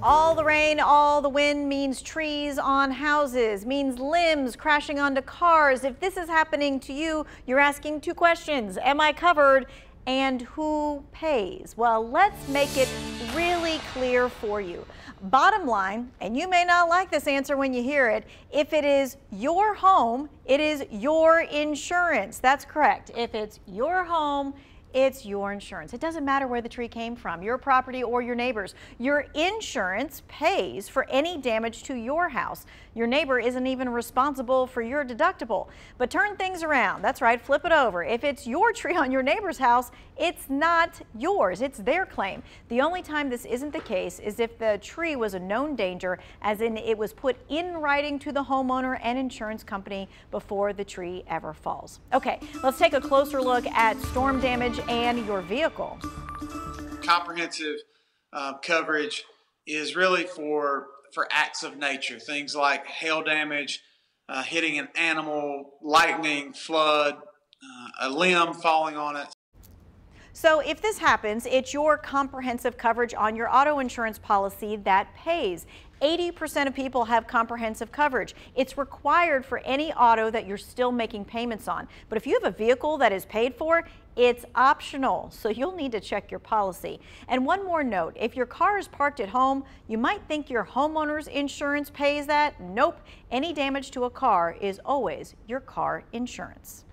All the rain, all the wind means trees on houses, means limbs crashing onto cars. If this is happening to you, you're asking two questions. Am I covered? And who pays? Well, let's make it really clear for you. Bottom line, and you may not like this answer when you hear it, if it is your home, it is your insurance. That's correct. If it's your home, it's your insurance. It doesn't matter where the tree came from, your property or your neighbor's. Your insurance pays for any damage to your house. Your neighbor isn't even responsible for your deductible. But turn things around. That's right, flip it over. If it's your tree on your neighbor's house, it's not yours. It's their claim. The only time this isn't the case is if the tree was a known danger, as in it was put in writing to the homeowner and insurance company before the tree ever falls. Okay, let's take a closer look at storm damage and your vehicle. Comprehensive uh, coverage is really for for acts of nature, things like hail damage, uh, hitting an animal, lightning, flood, uh, a limb falling on it. So if this happens, it's your comprehensive coverage on your auto insurance policy that pays. 80% of people have comprehensive coverage. It's required for any auto that you're still making payments on. But if you have a vehicle that is paid for, it's optional, so you'll need to check your policy. And one more note, if your car is parked at home, you might think your homeowner's insurance pays that. Nope, any damage to a car is always your car insurance.